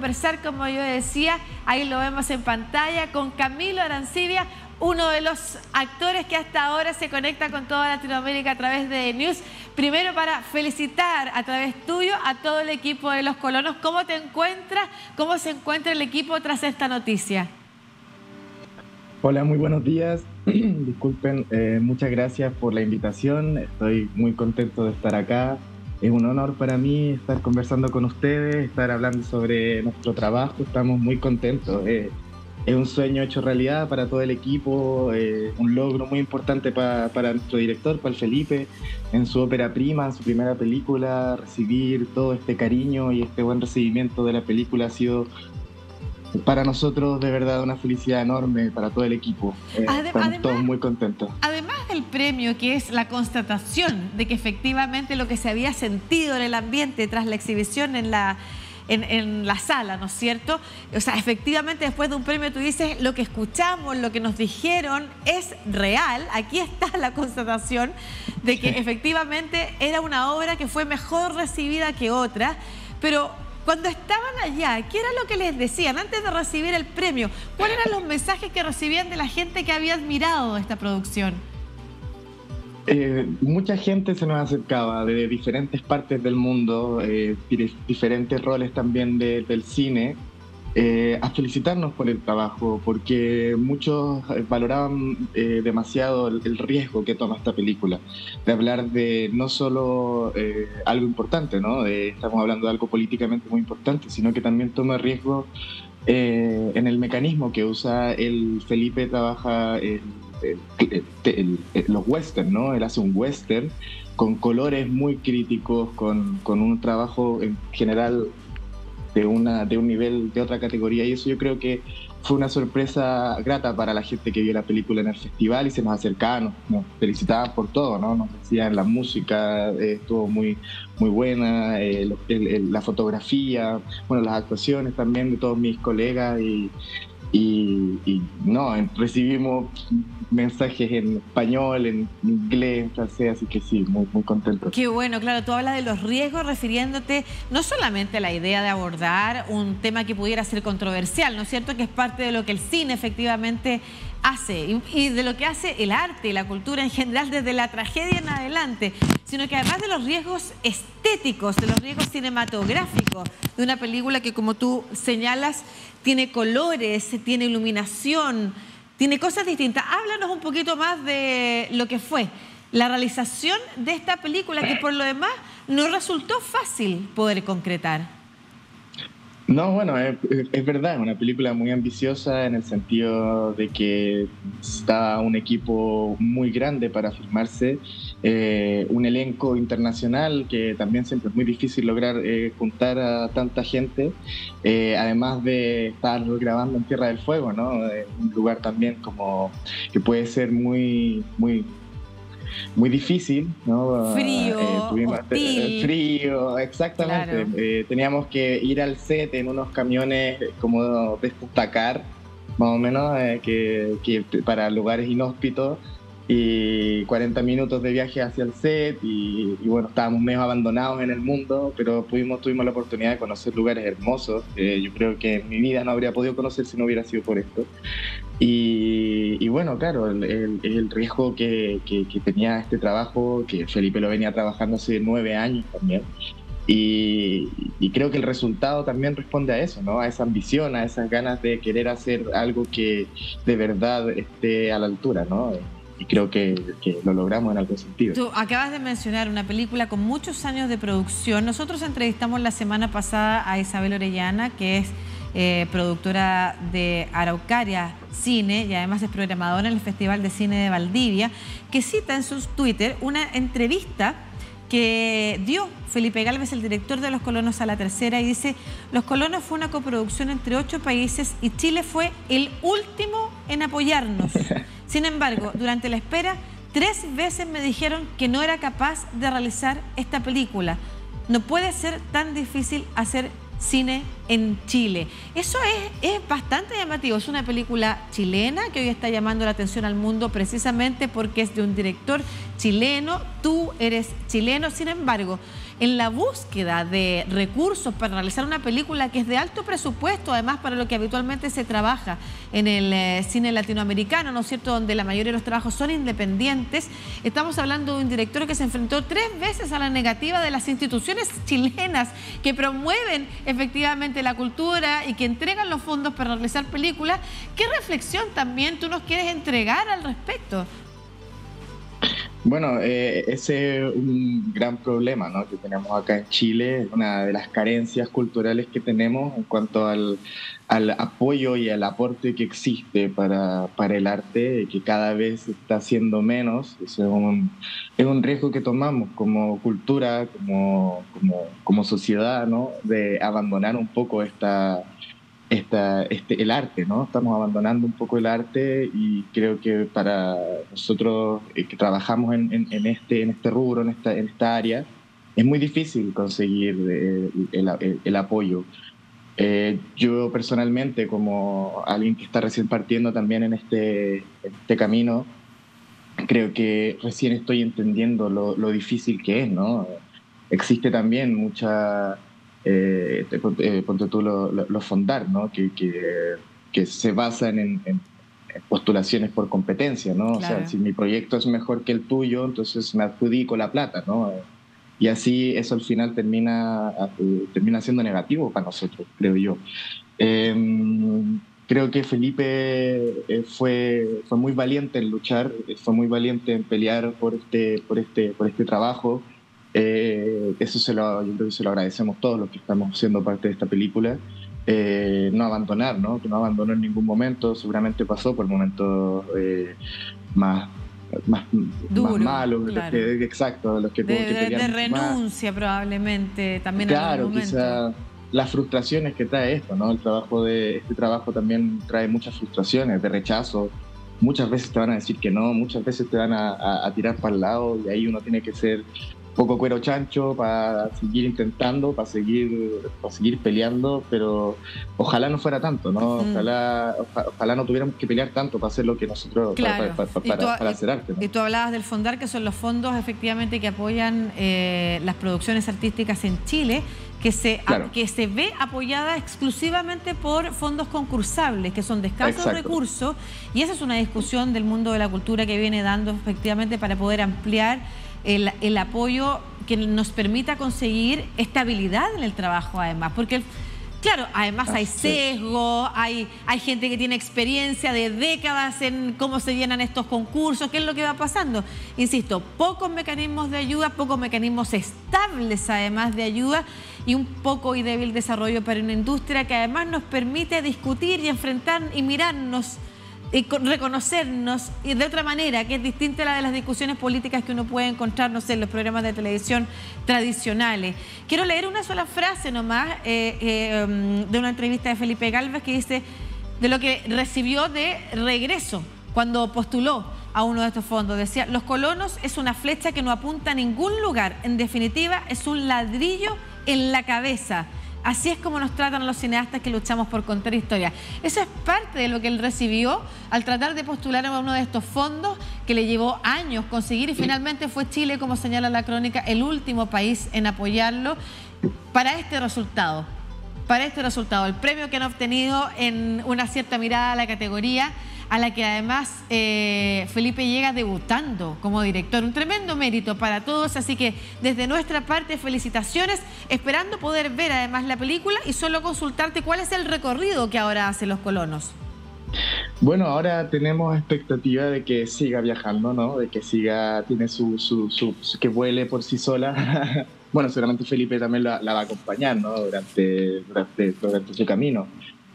conversar, como yo decía, ahí lo vemos en pantalla, con Camilo Arancibia, uno de los actores que hasta ahora se conecta con toda Latinoamérica a través de News. Primero para felicitar a través tuyo a todo el equipo de los colonos. ¿Cómo te encuentras? ¿Cómo se encuentra el equipo tras esta noticia? Hola, muy buenos días. Disculpen, eh, muchas gracias por la invitación. Estoy muy contento de estar acá. Es un honor para mí estar conversando con ustedes, estar hablando sobre nuestro trabajo. Estamos muy contentos. Eh, es un sueño hecho realidad para todo el equipo, eh, un logro muy importante para nuestro director, para el Felipe, en su ópera prima, en su primera película, recibir todo este cariño y este buen recibimiento de la película ha sido para nosotros de verdad una felicidad enorme para todo el equipo. Eh, estamos todos muy contentos. Además premio, que es la constatación de que efectivamente lo que se había sentido en el ambiente tras la exhibición en la, en, la sala, ¿no es cierto? O sea, efectivamente después de un premio tú dices, lo que escuchamos, lo que nos dijeron es real. Aquí está la constatación de que efectivamente era una obra que fue mejor recibida que otra, pero cuando estaban allá, ¿qué era lo que les decían antes de recibir el premio? ¿Cuáles eran los mensajes que recibían de la gente que había admirado esta producción? Eh, mucha gente se nos acercaba de diferentes partes del mundo, eh, diferentes roles también del cine, eh, a felicitarnos por el trabajo, porque muchos eh, valoraban eh, demasiado el, riesgo que toma esta película, de hablar de no solo algo importante, ¿no? estamos hablando de algo políticamente muy importante, sino que también toma riesgo en el mecanismo que usa el Felipe, trabaja en los western, ¿no? Él hace un western con colores muy críticos, con, con un trabajo en general de, una, de un nivel de otra categoría y eso yo creo que fue una sorpresa grata para la gente que vio la película en el festival y se nos acercaban, nos, felicitaban por todo, ¿no? Nos decían la música eh, estuvo muy, muy buena, eh, la fotografía, bueno, las actuaciones también de todos mis colegas y, y, no, recibimos mensajes en español, en inglés, en francés, así que sí, muy, muy contento. Qué bueno, claro, tú hablas de los riesgos refiriéndote no solamente a la idea de abordar un tema que pudiera ser controversial, ¿no es cierto? Que es parte de lo que el cine efectivamente hace y, de lo que hace el arte y la cultura en general desde la tragedia en adelante, sino que además de los riesgos estéticos, de los riesgos cinematográficos de una película que como tú señalas tiene colores, tiene iluminación, tiene cosas distintas. Háblanos un poquito más de lo que fue la realización de esta película que por lo demás no resultó fácil poder concretar. No, bueno, es, verdad, es una película muy ambiciosa en el sentido de que está un equipo muy grande para filmarse, eh, un elenco internacional que también siempre es muy difícil lograr eh, juntar a tanta gente, eh, además de estar grabando en Tierra del Fuego, ¿no? un lugar también como que puede ser muy, muy muy difícil, ¿no? Frío, eh, eh, frío, exactamente. Eh, teníamos que ir al set en unos camiones como de destacar, más o menos, que, que, para lugares inhóspitos y 40 minutos de viaje hacia el set y, bueno, estábamos medio abandonados en el mundo, pero pudimos, tuvimos la oportunidad de conocer lugares hermosos. yo creo que en mi vida no habría podido conocer si no hubiera sido por esto. Y, bueno, claro, el, el, riesgo que, que, tenía este trabajo, que Felipe lo venía trabajando hace nueve años también, y, y, creo que el resultado también responde a eso, ¿no? A esa ambición, a esas ganas de querer hacer algo que de verdad esté a la altura, ¿no? Y creo que, lo logramos en algún sentido. Tú acabas de mencionar una película con muchos años de producción. Nosotros entrevistamos la semana pasada a Isabel Orellana, que es eh, productora de Araucaria Cine y además es programadora en el Festival de Cine de Valdivia, que cita en su Twitter una entrevista que dio Felipe Galvez, el director de Los Colonos a la Tercera, y dice, Los Colonos fue una coproducción entre ocho países y Chile fue el último en apoyarnos. Sin embargo, durante la espera, tres veces me dijeron que no era capaz de realizar esta película. No puede ser tan difícil hacer cine en Chile. Eso es, es, bastante llamativo. Es una película chilena que hoy está llamando la atención al mundo precisamente porque es de un director chileno. Tú eres chileno. Sin embargo, en la búsqueda de recursos para realizar una película que es de alto presupuesto, además para lo que habitualmente se trabaja en el eh, cine latinoamericano, ¿no es cierto?, donde la mayoría de los trabajos son independientes. Estamos hablando de un director que se enfrentó tres veces a la negativa de las instituciones chilenas que promueven efectivamente la cultura y que entregan los fondos para realizar películas. ¿Qué reflexión también tú nos quieres entregar al respecto? Bueno, eh, ese es un gran problema ¿no? que tenemos acá en Chile, una de las carencias culturales que tenemos en cuanto al, apoyo y al aporte que existe para, para, el arte, que cada vez está haciendo menos. es un, es un riesgo que tomamos como cultura, como, como, como sociedad, ¿no? de abandonar un poco esta esta, este, el arte, ¿no? Estamos abandonando un poco el arte y creo que para nosotros eh, que trabajamos en, en, este, en este rubro, en esta, en esta área, es muy difícil conseguir eh, el, el, apoyo. Eh, yo personalmente, como alguien que está recién partiendo también en este, este camino, creo que recién estoy entendiendo lo, lo difícil que es, ¿no? Existe también mucha eh, eh, ponte tú los fondar, ¿no? Que, que, se basan en, postulaciones por competencia, ¿no? O sea, si mi proyecto es mejor que el tuyo, entonces me adjudico la plata, ¿no? Y así eso al final termina, eh, termina siendo negativo para nosotros, creo yo. Em, creo que Felipe eh, fue, fue muy valiente en luchar, fue muy valiente en pelear por este, por este, por este trabajo. Eh, eso se lo, yo creo que se lo agradecemos todos los que estamos siendo parte de esta película. Eh, no abandonar, ¿no? que no abandonó en ningún momento, seguramente pasó por momentos eh, más, más, malos, exacto, los que de, que de, renuncia probablemente también claro, en quizá las frustraciones que trae esto, ¿no? El trabajo de este trabajo también trae muchas frustraciones, de rechazo. Muchas veces te van a decir que no, muchas veces te van a, a tirar para el lado y ahí uno tiene que ser poco cuero chancho para seguir intentando, para seguir, para seguir peleando, pero ojalá no fuera tanto, ¿no? Ojalá, ojalá no tuviéramos que pelear tanto para hacer lo que nosotros, para, para, hacer arte. Y tú hablabas del Fondar, que son los fondos efectivamente que apoyan eh, las producciones artísticas en Chile, que se, que se ve apoyada exclusivamente por fondos concursables, que son de escasos recursos, y esa es una discusión del mundo de la cultura que viene dando efectivamente para poder ampliar el, apoyo que nos permita conseguir estabilidad en el trabajo además, porque Claro, además hay sesgo, hay, hay gente que tiene experiencia de décadas en cómo se llenan estos concursos, qué es lo que va pasando. Insisto, pocos mecanismos de ayuda, pocos mecanismos estables además de ayuda y un poco y débil desarrollo para una industria que además nos permite discutir y enfrentar y mirarnos y reconocernos y de otra manera, que es distinta a la de las discusiones políticas que uno puede encontrar, no sé, en los programas de televisión tradicionales. Quiero leer una sola frase nomás eh, eh, um, de una entrevista de Felipe Galvez que dice de lo que recibió de regreso cuando postuló a uno de estos fondos. Decía, los colonos es una flecha que no apunta a ningún lugar, en definitiva es un ladrillo en la cabeza. Así es como nos tratan los cineastas que luchamos por contar historias. Eso es parte de lo que él recibió al tratar de postular a uno de estos fondos que le llevó años conseguir y finalmente fue Chile, como señala la crónica, el último país en apoyarlo para este resultado. Para este resultado, el premio que han obtenido en una cierta mirada a la categoría a la que además eh, Felipe llega debutando como director. Un tremendo mérito para todos, así que desde nuestra parte felicitaciones, esperando poder ver además la película y solo consultarte cuál es el recorrido que ahora hacen los colonos. Bueno, ahora tenemos expectativa de que siga viajando, ¿no? De que siga, tiene su, su, su, que vuele por sí sola. bueno, seguramente Felipe también la, va a acompañar, ¿no? Durante, durante, durante su camino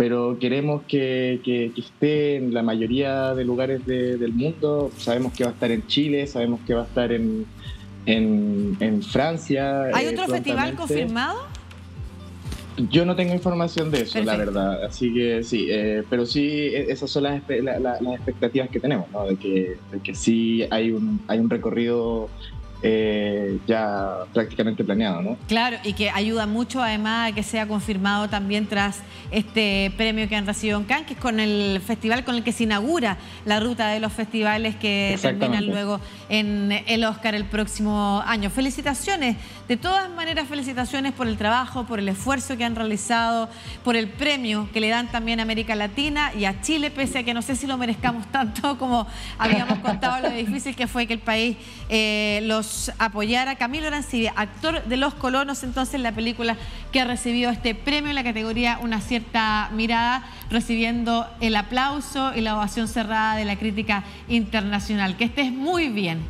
pero queremos que, que, esté en la mayoría de lugares del mundo. Sabemos que va a estar en Chile, sabemos que va a estar en, en, Francia. ¿Hay eh, otro festival confirmado? Yo no tengo información de eso, la verdad. Así que sí, eh, pero sí, e, esas son las, las expectativas que tenemos, ¿no? De que, de que sí hay un, hay un recorrido eh, ya prácticamente planeado, ¿no? Claro, y que ayuda mucho además a que sea confirmado también tras este premio que han recibido en Cannes, que es con el festival con el que se inaugura la ruta de los festivales que terminan luego en el Oscar el próximo año. Felicitaciones, de todas maneras felicitaciones por el trabajo, por el esfuerzo que han realizado, por el premio que le dan también a América Latina y a Chile, pese a que no sé si lo merezcamos tanto como habíamos contado lo difícil que fue que el país eh, los apoyar a Camilo Arancibia, actor de Los Colonos, entonces la película que ha recibido este premio en la categoría Una cierta mirada, recibiendo el aplauso y la ovación cerrada de la crítica internacional. Que estés muy bien.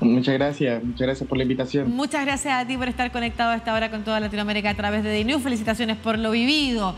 Muchas gracias, muchas gracias por la invitación. Muchas gracias a ti por estar conectado a esta hora con toda Latinoamérica a través de DNU. Felicitaciones por lo vivido.